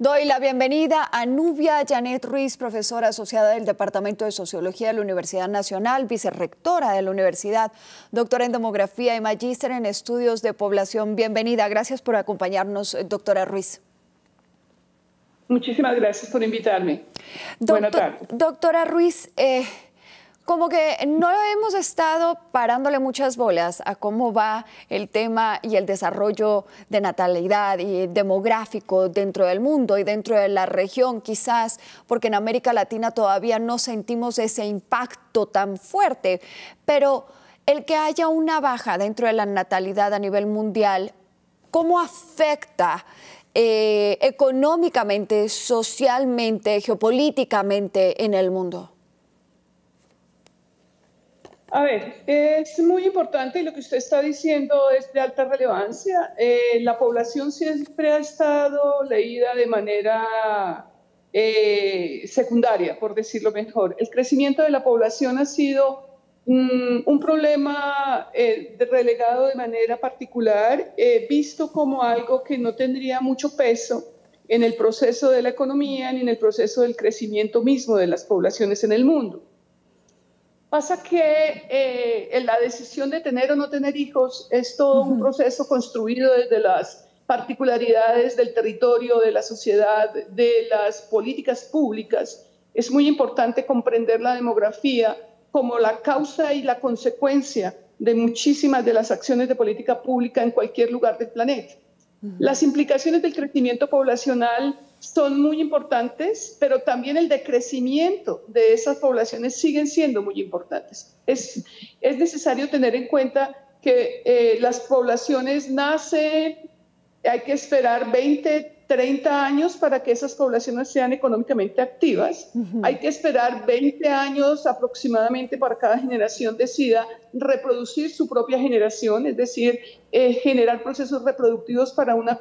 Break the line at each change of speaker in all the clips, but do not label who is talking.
Doy la bienvenida a Nubia Janet Ruiz, profesora asociada del Departamento de Sociología de la Universidad Nacional, vicerrectora de la universidad, doctora en demografía y magíster en estudios de población. Bienvenida. Gracias por acompañarnos, doctora Ruiz.
Muchísimas gracias por invitarme. Buenas tardes.
Doctora Ruiz, eh, como que no hemos estado parándole muchas bolas a cómo va el tema y el desarrollo de natalidad y demográfico dentro del mundo y dentro de la región, quizás porque en América Latina todavía no sentimos ese impacto tan fuerte, pero el que haya una baja dentro de la natalidad a nivel mundial, ¿cómo afecta eh, económicamente, socialmente, geopolíticamente en el mundo?
A ver, es muy importante lo que usted está diciendo es de alta relevancia. Eh, la población siempre ha estado leída de manera eh, secundaria, por decirlo mejor. El crecimiento de la población ha sido un problema eh, relegado de manera particular, visto como algo que no tendría mucho peso en el proceso de la economía ni en el proceso del crecimiento mismo de las poblaciones en el mundo. Pasa que eh, la decisión de tener o no tener hijos es todo un proceso construido desde las particularidades del territorio, de la sociedad, de las políticas públicas. Es muy importante comprender la demografía como la causa y la consecuencia de muchísimas de las acciones de política pública en cualquier lugar del planeta. Las implicaciones del crecimiento poblacional son muy importantes, pero también el decrecimiento de esas poblaciones siguen siendo muy importantes. Es, es necesario tener en cuenta que eh, las poblaciones nacen, hay que esperar 20, 30 años para que esas poblaciones sean económicamente activas. Hay que esperar 20 años aproximadamente para cada generación decida reproducir su propia generación, es decir, eh, generar procesos reproductivos para una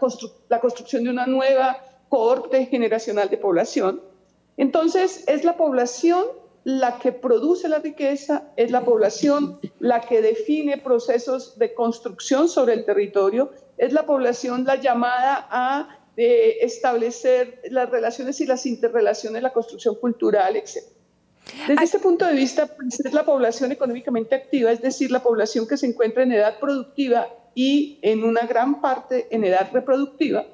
la construcción de una nueva cohorte generacional de población. Entonces, es la población la que produce la riqueza, es la población la que define procesos de construcción sobre el territorio, es la población la llamada a eh, establecer las relaciones y las interrelaciones, la construcción cultural, etc. Desde este punto de vista, pues, es la población económicamente activa, es decir, la población que se encuentra en edad productiva y en una gran parte en edad reproductiva,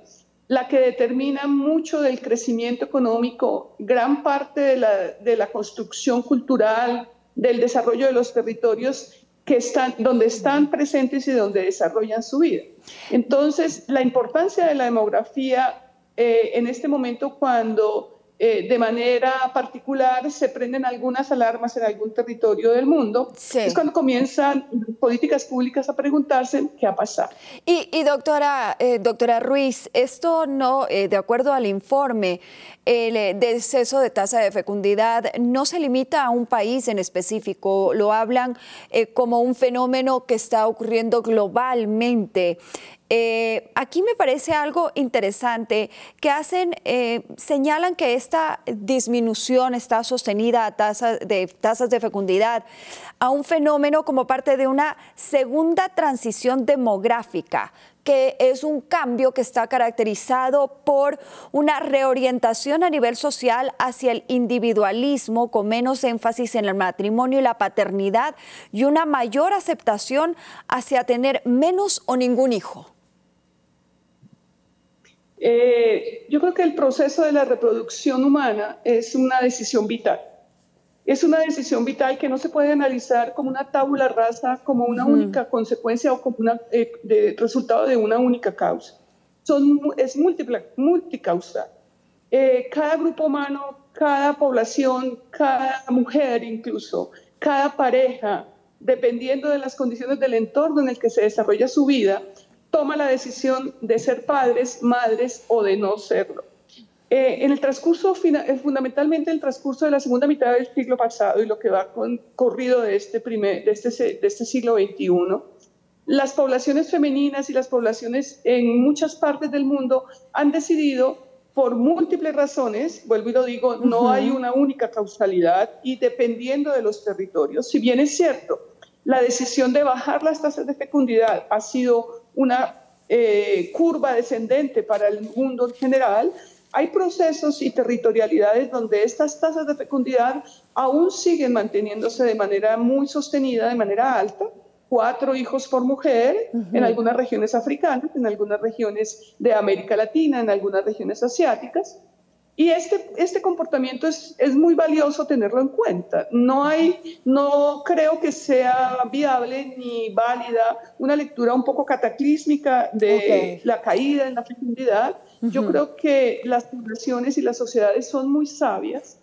la que determina mucho del crecimiento económico, gran parte de la, de la construcción cultural, del desarrollo de los territorios están, donde están presentes y donde desarrollan su vida. Entonces, la importancia de la demografía eh, en este momento cuando eh, de manera particular se prenden algunas alarmas en algún territorio del mundo, es cuando comienzan políticas públicas a preguntarse qué ha pasado.
Y, doctora, eh, doctora Ruiz, esto no, eh, de acuerdo al informe, el deceso de tasa de fecundidad no se limita a un país en específico, lo hablan como un fenómeno que está ocurriendo globalmente. Eh, aquí me parece algo interesante que hacen, eh, señalan que esta disminución está sostenida a tasas de, tasas de fecundidad a un fenómeno como parte de una segunda transición demográfica que es un cambio que está caracterizado por una reorientación a nivel social hacia el individualismo con menos énfasis en el matrimonio y la paternidad y una mayor aceptación hacia tener menos o ningún hijo.
Eh, yo creo que el proceso de la reproducción humana es una decisión vital. Es una decisión vital que no se puede analizar como una tabula rasa, como una única consecuencia o como un eh, resultado de una única causa. Son, es múltiple, multicausal. Eh, cada grupo humano, cada población, cada mujer incluso, cada pareja, dependiendo de las condiciones del entorno en el que se desarrolla su vida, toma la decisión de ser padres, madres o de no serlo. Eh, en el transcurso, eh, fundamentalmente el transcurso de la segunda mitad del siglo pasado y lo que va con, corrido de este, primer, de, este, de este siglo XXI, las poblaciones femeninas y las poblaciones en muchas partes del mundo han decidido por múltiples razones, vuelvo y lo digo, no hay una única causalidad y dependiendo de los territorios, si bien es cierto, la decisión de bajar las tasas de fecundidad ha sido una eh, curva descendente para el mundo en general, hay procesos y territorialidades donde estas tasas de fecundidad aún siguen manteniéndose de manera muy sostenida, de manera alta, cuatro hijos por mujer en algunas regiones africanas, en algunas regiones de América Latina, en algunas regiones asiáticas. Y este, este comportamiento es, es, muy valioso tenerlo en cuenta. No, hay, no creo que sea viable ni válida una lectura un poco cataclísmica de la caída en la fecundidad. Yo creo que las poblaciones y las sociedades son muy sabias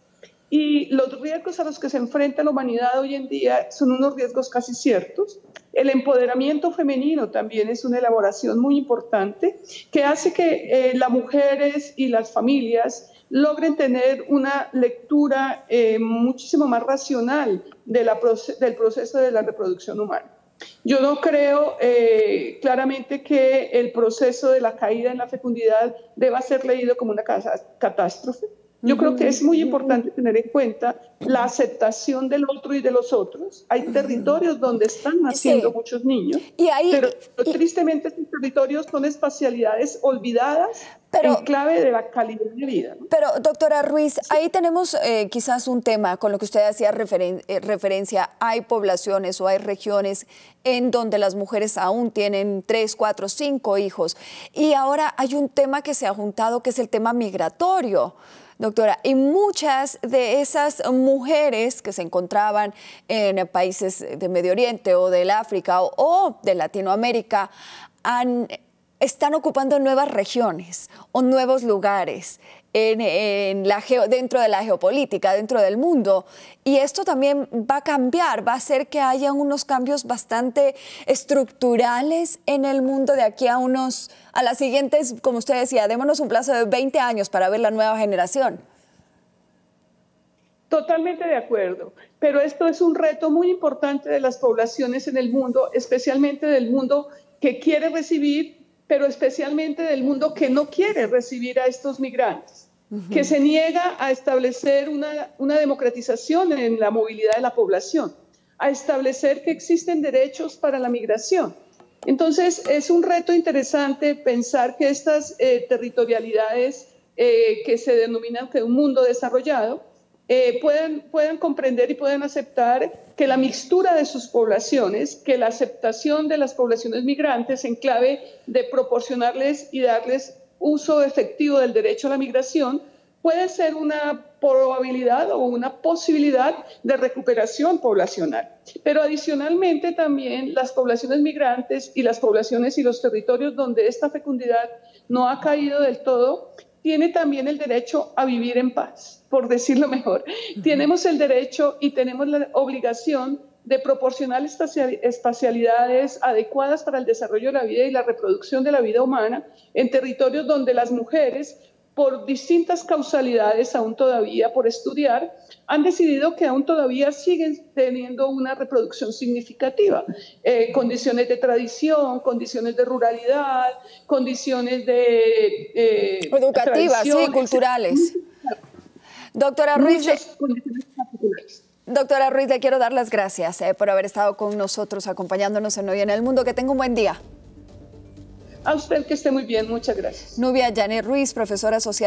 y los riesgos a los que se enfrenta la humanidad hoy en día son unos riesgos casi ciertos. El empoderamiento femenino también es una elaboración muy importante que hace que eh, las mujeres y las familias logren tener una lectura eh, muchísimo más racional del proceso de la reproducción humana. Yo no creo eh, claramente que el proceso de la caída en la fecundidad deba ser leído como una catástrofe. Yo creo que es muy importante tener en cuenta la aceptación del otro y de los otros. Hay territorios donde están naciendo muchos niños, pero tristemente esos territorios son espacialidades olvidadas pero, en clave de la calidad de vida.
Pero, doctora Ruiz, ahí tenemos eh, quizás un tema con lo que usted hacía eh, referencia. Hay poblaciones o hay regiones en donde las mujeres aún tienen tres, cuatro, cinco hijos. Y ahora hay un tema que se ha juntado, que es el tema migratorio doctora. Y muchas de esas mujeres que se encontraban en países de Medio Oriente o del África o, de Latinoamérica están ocupando nuevas regiones o nuevos lugares en, la dentro de la geopolítica, dentro del mundo. Y esto también va a cambiar, va a hacer que haya unos cambios bastante estructurales en el mundo de aquí a unos, a las siguientes, como usted decía, démonos un plazo de 20 años para ver la nueva generación.
Totalmente de acuerdo, pero esto es un reto muy importante de las poblaciones en el mundo, especialmente del mundo que quiere recibir, pero especialmente del mundo que no quiere recibir a estos migrantes que se niega a establecer una, una democratización en la movilidad de la población, a establecer que existen derechos para la migración. Entonces, es un reto interesante pensar que estas eh, territorialidades eh, que se denominan que un mundo desarrollado eh, puedan, puedan comprender y puedan aceptar que la mixtura de sus poblaciones, que la aceptación de las poblaciones migrantes en clave de proporcionarles y darles uso efectivo del derecho a la migración puede ser una probabilidad o una posibilidad de recuperación poblacional. Pero adicionalmente también las poblaciones migrantes y las poblaciones y los territorios donde esta fecundidad no ha caído del todo, tiene también el derecho a vivir en paz, por decirlo mejor. Tenemos el derecho y tenemos la obligación de proporcionar espacialidades adecuadas para el desarrollo de la vida y la reproducción de la vida humana en territorios donde las mujeres, por distintas causalidades aún todavía, por estudiar, han decidido que aún todavía siguen teniendo una reproducción significativa. Eh, condiciones de tradición, condiciones de ruralidad, condiciones de...
Eh, Educativas, sí, culturales. Doctora Ruiz. Doctora Ruiz, le quiero dar las gracias eh, por haber estado con nosotros, acompañándonos en Hoy en el Mundo. Que tenga un buen día.
A usted que esté muy bien, muchas gracias.
Nubia Janet Ruiz, profesora asociada.